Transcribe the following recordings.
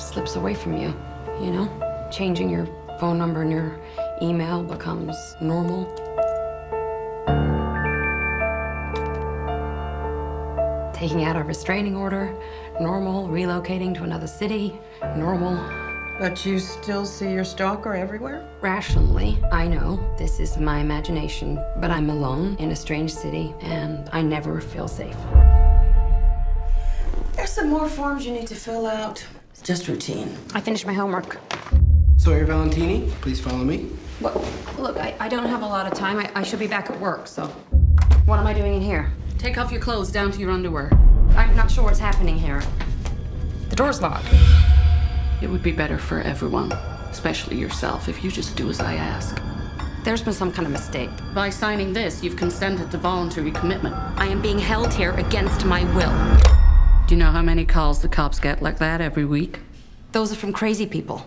slips away from you, you know? Changing your phone number and your email becomes normal. Taking out a restraining order, normal. Relocating to another city, normal. But you still see your stalker everywhere? Rationally, I know this is my imagination, but I'm alone in a strange city and I never feel safe. There's some more forms you need to fill out. It's just routine. I finished my homework. Sawyer Valentini, please follow me. Well, look, I, I don't have a lot of time. I, I should be back at work, so. What am I doing in here? Take off your clothes down to your underwear. I'm not sure what's happening here. The door's locked. It would be better for everyone, especially yourself, if you just do as I ask. There's been some kind of mistake. By signing this, you've consented to voluntary commitment. I am being held here against my will. Do you know how many calls the cops get like that every week? Those are from crazy people.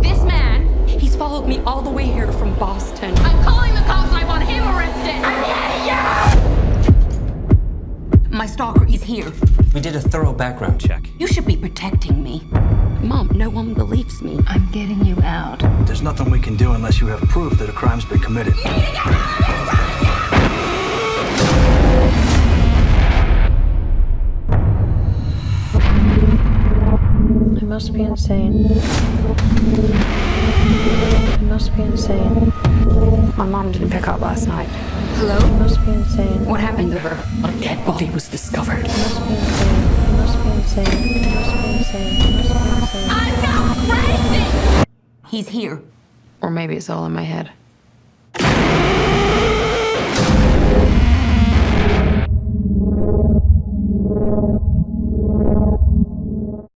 This man, he's followed me all the way here from Boston. My stalker is here. We did a thorough background check. You should be protecting me. Mom, no one believes me. I'm getting you out. There's nothing we can do unless you have proof that a crime's been committed. I must be insane. Mom didn't pick up last night. I Hello? must be insane. What happened to her? A dead body was discovered. I must be insane. I must be insane. I must be insane. I must be insane. He's here. Or maybe it's all in my head.